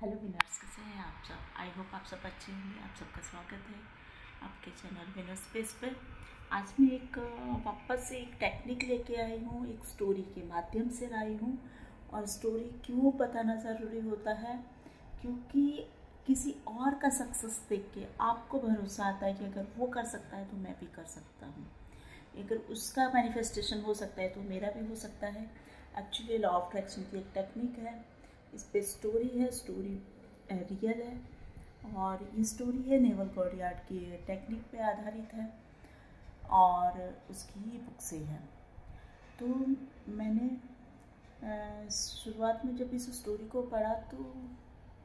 Hello winners कैसे हैं आप सब? आई होप आप सब अच्छे होंगे, आप सबका स्वागत है आपके चैनल विनर स्पेस पर आज मैं एक, वापस से एक टेक्निक लेके आई हूँ, एक स्टोरी के माध्यम से आई हूँ। और स्टोरी क्यों बताना ज़रूरी होता है? क्योंकि किसी और का सक्सेस देख के आपको भरोसा आता है कि अगर वो कर सकता है तो मैं भी कर सकता हूँ। अगर उसका मैनिफेस्टेशन हो सकता है तो मेरा भी हो सकता है। एक्चुअली लॉ ऑफ़ अट्रैक्शन की एक टेक्निक है। इस पर स्टोरी है स्टोरी रियल है और ये स्टोरी है नेवल गॉडियार्ड की टेक्निक पे आधारित है और उसकी बुक से है। तो मैंने शुरुआत में जब इस स्टोरी को पढ़ा तो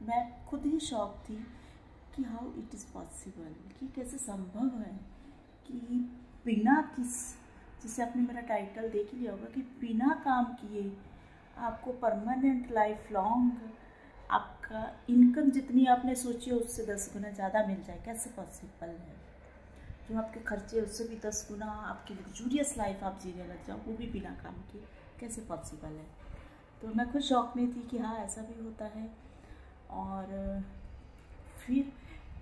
मैं खुद ही शौक थी कि हाउ इट इज़ पॉसिबल कि कैसे संभव है कि बिना किस, जिसे आपने मेरा टाइटल देख लिया होगा कि बिना काम किए आपको परमानेंट लाइफ लॉन्ग आपका इनकम जितनी आपने सोची है, उससे दस गुना ज़्यादा मिल जाए। कैसे पॉसिबल है? जो आपके खर्चे उससे भी दस गुना, आपकी लग्जूरियस लाइफ आप जीने लग जाओ, वो भी बिना काम के। कैसे पॉसिबल है? तो मैं खुद शौक में थी कि हाँ ऐसा भी होता है। और, फिर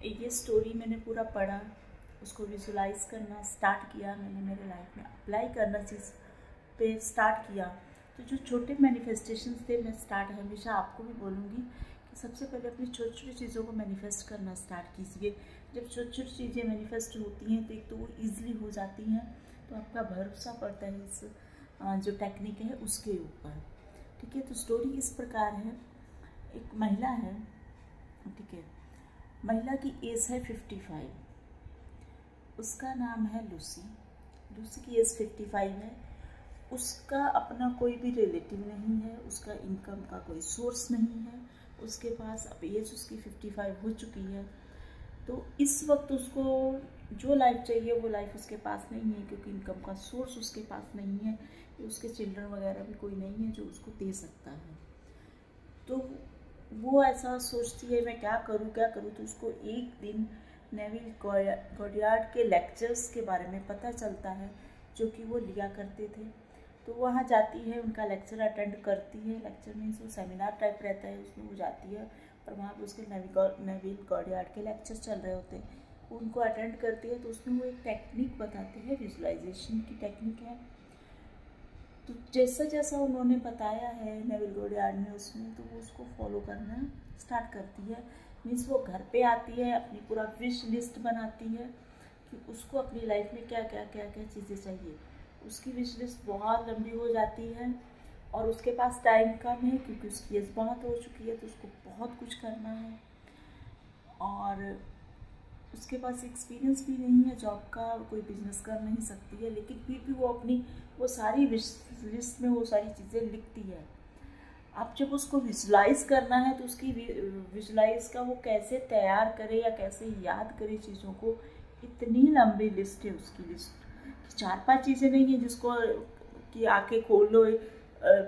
ये स्टोरी मैंने पूरा पढ़ा, उसको विजुलाइज करना स्टार्ट किया मैंने मेरे लाइफ में। अप्लाई करना चीज़ पे स्टार्ट किया। तो जो छोटे मैनिफेस्टेशन थे, मैं स्टार्ट हमेशा आपको भी बोलूँगी कि सबसे पहले अपनी छोटी छोटी चीज़ों को मैनिफेस्ट करना स्टार्ट कीजिए। जब छोटी छोटी चीज़ें मैनिफेस्ट होती हैं तो एक तो वो ईजिली हो जाती हैं तो आपका भरोसा पड़ता है इस जो टेक्निक है, उसके ऊपर। ठीक है तो स्टोरी इस प्रकार है। एक महिला है, ठीक है, महिला की एज है फिफ्टी फाइव उसका नाम है लूसी लूसी की एज फिफ्टी फाइव है। उसका अपना कोई भी रिलेटिव नहीं है, उसका इनकम का कोई सोर्स नहीं है, उसके पास अब एज उसकी फिफ्टी फाइव हो चुकी है तो इस वक्त उसको जो लाइफ चाहिए वो लाइफ उसके पास नहीं है, क्योंकि इनकम का सोर्स उसके पास नहीं है उसके चिल्ड्रन वगैरह भी कोई नहीं है जो उसको दे सकता है। तो वो ऐसा सोचती है, मैं क्या करूँ क्या करूँ? तो उसको एक दिन नेविल गॉडियार्ड के लेक्चर्स के बारे में पता चलता है, जो कि वो लिया करते थे। तो वहाँ जाती है, उनका लेक्चर अटेंड करती है। लेक्चर मीन्स वो सेमिनार टाइप रहता है, उसमें वो जाती है और वहाँ पर उसके नवीन गॉडियार्ड के लेक्चर चल रहे होते हैं। उनको अटेंड करती है तो उसमें वो एक टेक्निक बताते हैं विजुलाइजेशन की टेक्निक है। तो जैसा जैसा उन्होंने बताया है नेविल गोडियार्ड ने उसमें तो वो उसको फॉलो करना स्टार्ट करती है। मीन्स वो घर पे आती है, अपनी पूरा विश लिस्ट बनाती है कि उसको अपनी लाइफ में क्या क्या क्या क्या चीज़ें चाहिए। उसकी विश लिस्ट बहुत लंबी हो जाती है और उसके पास टाइम कम है क्योंकि उसकी एज बहुत हो चुकी है तो उसको बहुत कुछ करना है। और उसके पास एक्सपीरियंस भी नहीं है जॉब का कोई बिज़नेस कर नहीं सकती है, लेकिन फिर भी वो अपनी, वो सारी विश लिस्ट में वो सारी चीज़ें लिखती है। अब जब उसको विजुलाइज करना है तो उसकी विजुलाइज का वो कैसे तैयार करे या कैसे याद करे चीज़ों को, इतनी लंबी लिस्ट है उसकी लिस्ट चार पाँच चीज़ें नहीं है जिसको कि आँखें खोल लो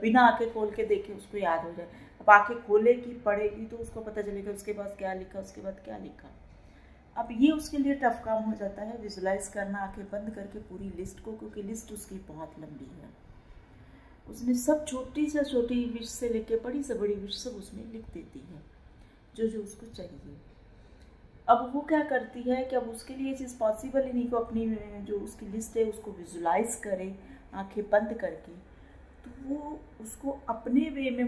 बिना आँखें खोल के देखे, उसको याद हो जाए। अब आँखें खोलेगी, पढ़ेगी तो उसको पता चलेगा उसके पास क्या लिखा, उसके बाद क्या लिखा। अब ये उसके लिए टफ काम हो जाता है विजुलाइज करना, आँखें बंद करके पूरी लिस्ट को, क्योंकि लिस्ट उसकी बहुत लंबी है। उसने सब छोटी से छोटी विश से लेके बड़ी से बड़ी विश सब उसमें लिख देती है जो जो उसको चाहिए। अब वो क्या करती है कि अब उसके लिए चीज़ पॉसिबल ही नहीं को अपनी जो उसकी लिस्ट है, उसको विजुलाइज करे, आँखें बंद करके। तो वो उसको अपने वे में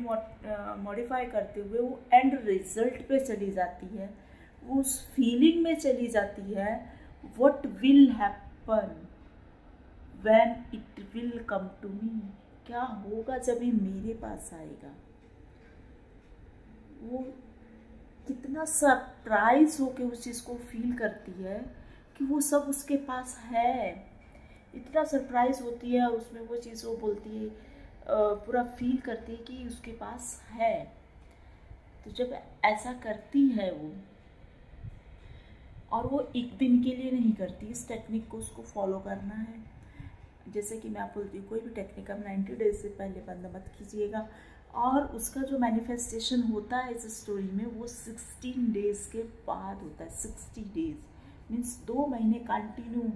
मॉडिफाई करते हुए वो एंड रिज़ल्ट पे चली जाती है। वो उस फीलिंग में चली जाती है what will happen when it will come to me क्या होगा जब ये मेरे पास आएगा? वो कितना सरप्राइज़ होके उस चीज़ को फील करती है कि वो सब उसके पास है। इतना सरप्राइज़ होती है उसमें वो चीज़ वो बोलती है पूरा फील करती है कि उसके पास है। तो जब ऐसा करती है वो, और वो एक दिन के लिए नहीं करती, इस टेक्निक को उसको फॉलो करना है। जैसे कि मैं आप बोलती हूँ, कोई भी टेक्निक आप नाइन्टी डेज़ से पहले बंद मत कीजिएगा। और उसका जो मैनिफेस्टेशन होता है इस स्टोरी में, वो सिक्सटीन डेज़ के बाद होता है सिक्सटी डेज़ मीन्स दो महीने कंटिन्यू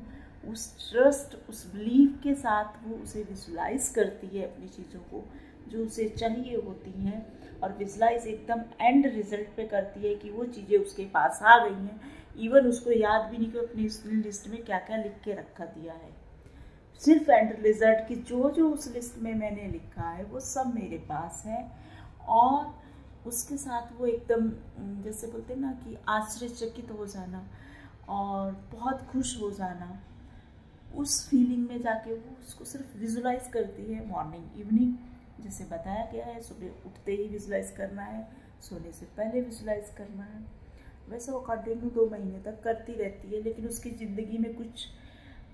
उस ट्रस्ट उस बिलीव के साथ वो उसे विजुलाइज करती है अपनी चीज़ों को, जो उसे चाहिए होती हैं और विजुलाइज एकदम एंड रिज़ल्ट पे करती है कि वो चीज़ें उसके पास आ गई हैं. इवन उसको याद भी नहीं कि अपनी लिस्ट में क्या क्या लिख के रखा दिया है. सिर्फ़ एंड रिज़ल्ट की जो जो उस लिस्ट में मैंने लिखा है, वो सब मेरे पास है। और उसके साथ वो एकदम, जैसे बोलते हैं ना कि आश्चर्यचकित हो जाना और बहुत खुश हो जाना, उस फीलिंग में जाके वो उसको सिर्फ़ विजुलाइज करती है मॉर्निंग इवनिंग जैसे बताया गया है, सुबह उठते ही विजुलाइज करना है, सोने से पहले विजुलाइज करना है। वैसे वो कंटिन्यू दो महीने तक करती रहती है, लेकिन उसकी ज़िंदगी में कुछ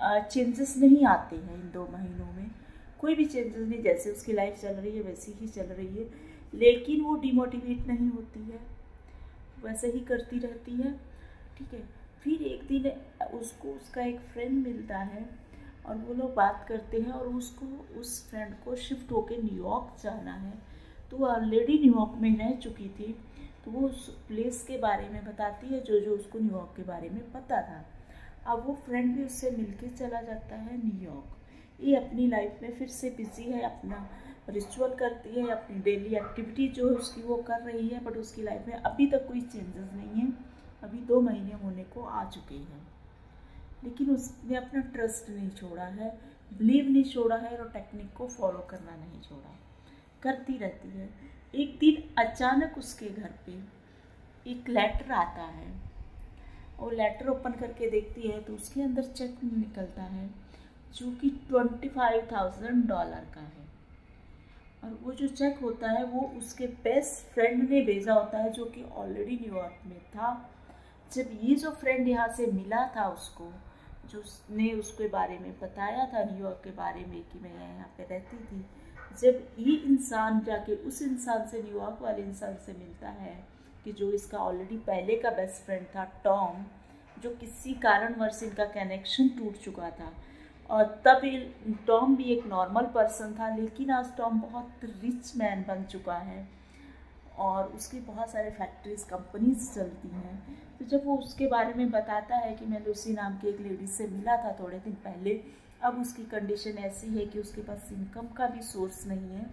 चेंजेस नहीं आते हैं इन दो महीनों में। कोई भी चेंजेस नहीं, जैसे उसकी लाइफ चल रही है, वैसी ही चल रही है। लेकिन वो डिमोटिवेट नहीं होती है। वैसे ही करती रहती है। ठीक है? फिर एक दिन उसको उसका एक फ्रेंड मिलता है और वो लोग बात करते हैं और उसको, उस फ्रेंड को शिफ्ट होके न्यूयॉर्क जाना है। तो वो ऑलरेडी न्यूयॉर्क में रह चुकी थी। तो वो उस प्लेस के बारे में बताती है जो जो उसको न्यूयॉर्क के बारे में पता था। अब वो फ्रेंड भी उससे मिलके चला जाता है न्यूयॉर्क ये अपनी लाइफ में फिर से बिज़ी है, अपना रिचुअल करती है, अपनी डेली एक्टिविटी जो है उसकी वो कर रही है बट उसकी लाइफ में अभी तक कोई चेंजेस नहीं है। अभी दो महीने होने को आ चुके हैं। लेकिन उसने अपना ट्रस्ट नहीं छोड़ा है बिलीव नहीं छोड़ा है और टेक्निक को फॉलो करना नहीं छोड़ा। करती रहती है। एक दिन अचानक उसके घर पे एक लेटर आता है। और लेटर ओपन करके देखती है तो उसके अंदर चेक निकलता है, जो कि ट्वेंटी फाइव थाउज़ेंड डॉलर का है। और वो जो चेक होता है, वो उसके बेस्ट फ्रेंड ने भेजा होता है, जो कि ऑलरेडी न्यूयॉर्क में था। जब ये जो फ्रेंड यहाँ से मिला था उसको, जो उसने उसके बारे में बताया था न्यूयॉर्क के बारे में कि मैं यहाँ पे रहती थी, जब ये इंसान जाके उस इंसान से न्यूयॉर्क वाले इंसान से मिलता है कि जो इसका ऑलरेडी पहले का बेस्ट फ्रेंड था टॉम जो किसी कारणवश इनका कनेक्शन टूट चुका था। और तब टॉम भी एक नॉर्मल पर्सन था, लेकिन आज टॉम बहुत रिच मैन बन चुका है और उसकी बहुत सारे फैक्ट्रीज कंपनीज़ चलती हैं। तो जब वो उसके बारे में बताता है कि मैं लूसी नाम की एक लेडी से मिला था थोड़े दिन पहले, अब उसकी कंडीशन ऐसी है कि उसके पास इनकम का भी सोर्स नहीं है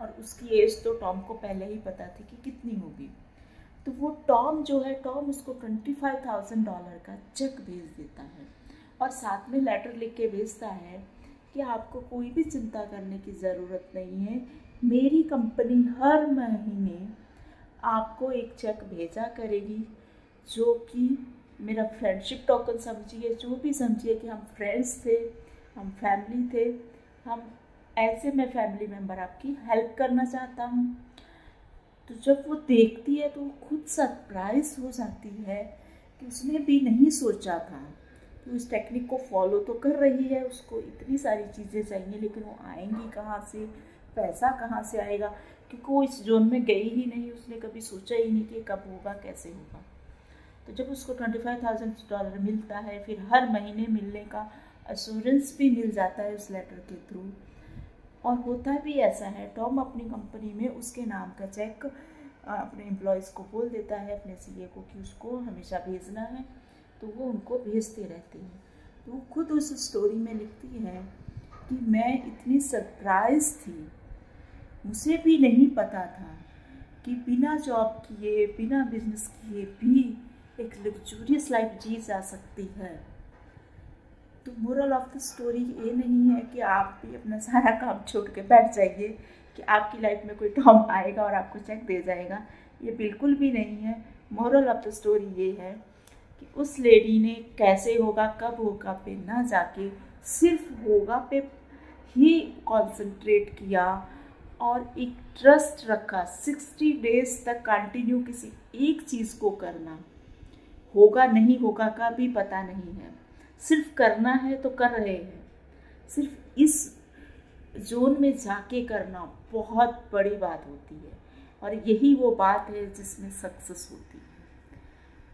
और उसकी एज तो टॉम को पहले ही पता थी कि कितनी होगी। तो वो टॉम जो है, टॉम उसको ट्वेंटी फाइव थाउज़ेंड डॉलर का चेक भेज देता है। और साथ में लेटर लिख के भेजता है कि आपको कोई भी चिंता करने की ज़रूरत नहीं है। मेरी कंपनी हर महीने आपको एक चेक भेजा करेगी, जो कि मेरा फ्रेंडशिप टोकन समझिए, जो भी समझिए कि हम फ्रेंड्स थे, हम फैमिली थे, हम ऐसे मैं फैमिली मेंबर आपकी हेल्प करना चाहता हूँ। तो जब वो देखती है तो वो खुद सरप्राइज़ हो जाती है कि उसने भी नहीं सोचा था। कि उस टेक्निक को फॉलो तो कर रही है, उसको इतनी सारी चीज़ें चाहिए, लेकिन वो आएँगी कहाँ से, पैसा कहाँ से आएगा? क्योंकि वो इस जोन में गई ही नहीं, उसने कभी सोचा ही नहीं कि कब होगा, कैसे होगा। तो जब उसको ट्वेंटी फाइव थाउज़ेंड डॉलर मिलता है, फिर हर महीने मिलने का अश्योरेंस भी मिल जाता है उस लेटर के थ्रू और होता भी ऐसा है, टॉम अपनी कंपनी में उसके नाम का चेक अपने एम्प्लॉयज़ को बोल देता है, अपने सीए को कि उसको हमेशा भेजना है तो वो उनको भेजते रहते हैं। तो वो खुद उस स्टोरी में लिखती है कि मैं इतनी सरप्राइज़ थी, मुझे भी नहीं पता था कि बिना जॉब किए, बिना बिज़नेस किए भी एक लग्जूरियस लाइफ जी जा सकती है। तो मोरल ऑफ़ द स्टोरी ये नहीं है कि आप भी अपना सारा काम छोड़ के बैठ जाइए कि आपकी लाइफ में कोई टॉम आएगा और आपको चेक दे जाएगा। ये बिल्कुल भी नहीं है। मोरल ऑफ़ द स्टोरी ये है कि उस लेडी ने कैसे होगा, कब होगा, पे ना जाके सिर्फ़ होगा पे ही कंसंट्रेट किया और एक ट्रस्ट रखा। सिक्सटी डेज़ तक कंटिन्यू किसी एक चीज़ को करना। होगा, नहीं होगा का भी पता नहीं है। सिर्फ़ करना है तो कर रहे हैं। सिर्फ़ इस जोन में जाके करना बहुत बड़ी बात होती है। और यही वो बात है जिसमें सक्सेस होती है।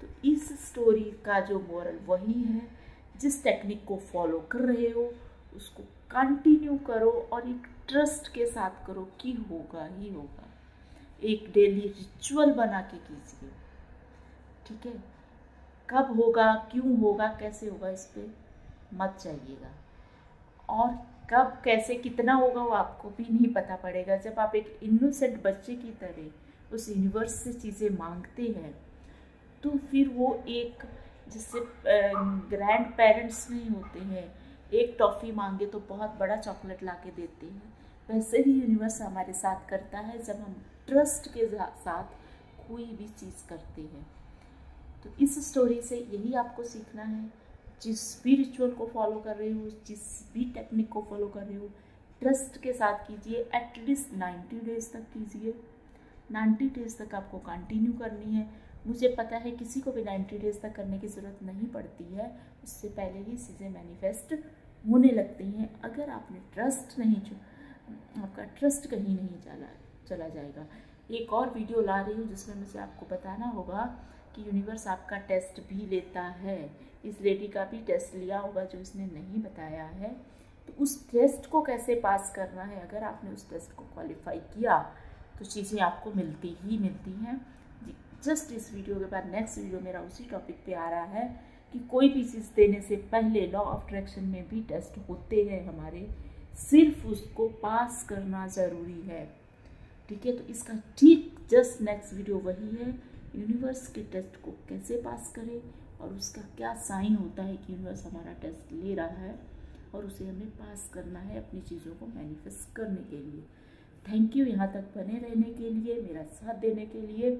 तो इस स्टोरी का जो मॉरल वही है, जिस टेक्निक को फॉलो कर रहे हो, उसको कंटिन्यू करो और एक ट्रस्ट के साथ करो कि होगा ही होगा। एक डेली रिचुअल बना के कीजिए। ठीक है? कब होगा, क्यों होगा, कैसे होगा, इस पर मत जाइएगा। और कब, कैसे, कितना होगा, वो आपको भी नहीं पता पड़ेगा। जब आप एक इनोसेंट बच्चे की तरह उस यूनिवर्स से चीज़ें मांगते हैं तो फिर वो एक जिससे ग्रैंड पेरेंट्स नहीं होते हैं, एक टॉफ़ी मांगे तो बहुत बड़ा चॉकलेट ला के देते हैं। वैसे ही यूनिवर्स हमारे साथ करता है, जब हम ट्रस्ट के साथ कोई भी चीज़ करते हैं। तो इस स्टोरी से यही आपको सीखना है। जिस भी रिचुअल को फॉलो कर रहे हो, जिस भी टेक्निक को फॉलो कर रहे हो ट्रस्ट के साथ कीजिए। एटलीस्ट नाइन्टी डेज़ तक कीजिए। नाइन्टी डेज़ तक आपको कंटिन्यू करनी है। मुझे पता है किसी को भी नाइन्टी डेज़ तक करने की ज़रूरत नहीं पड़ती है। उससे पहले ही चीज़ें मैनिफेस्ट होने लगती हैं। अगर आपने ट्रस्ट नहीं आपका ट्रस्ट कहीं नहीं चला चला जाएगा। एक और वीडियो ला रही हूँ जिसमें मुझे आपको बताना होगा। कि यूनिवर्स आपका टेस्ट भी लेता है। इस लेडी का भी टेस्ट लिया होगा जो इसने नहीं बताया है। तो उस टेस्ट को कैसे पास करना है? अगर आपने उस टेस्ट को क्वालिफाई किया तो चीज़ें आपको मिलती ही मिलती हैं। जस्ट इस वीडियो के बाद नेक्स्ट वीडियो मेरा उसी टॉपिक पे आ रहा है कि कोई भी चीज़ देने से पहले लॉ ऑफ़ अट्रैक्शन में भी टेस्ट होते हैं हमारे। सिर्फ़ उसको पास करना ज़रूरी है। ठीक है तो इसका ठीक जस्ट नेक्स्ट वीडियो वही है। यूनिवर्स के टेस्ट को कैसे पास करें और उसका क्या साइन होता है कि यूनिवर्स हमारा टेस्ट ले रहा है और उसे हमें पास करना है अपनी चीज़ों को मैनिफेस्ट करने के लिए। थैंक यू यहाँ तक बने रहने के लिए मेरा साथ देने के लिए।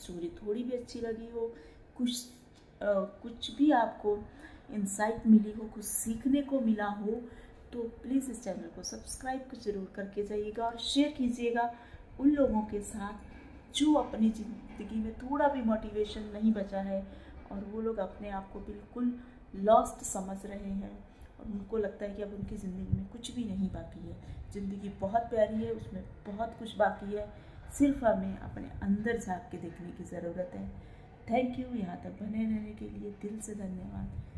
स्टोरी थोड़ी भी अच्छी लगी हो कुछ आ, कुछ भी आपको इंसाइट मिली हो कुछ सीखने को मिला हो तो प्लीज़ इस चैनल को सब्सक्राइब ज़रूर करके जाइएगा और शेयर कीजिएगा उन लोगों के साथ जो अपनी ज़िंदगी में थोड़ा भी मोटिवेशन नहीं बचा है, और वो लोग अपने आप को बिल्कुल लॉस्ट समझ रहे हैं, और उनको लगता है कि अब उनकी ज़िंदगी में कुछ भी नहीं बाकी है। ज़िंदगी बहुत प्यारी है, उसमें बहुत कुछ बाकी है। सिर्फ़ हमें अपने अंदर झाँक के देखने की ज़रूरत है। थैंक यू यहाँ तक बने रहने के लिए दिल से धन्यवाद।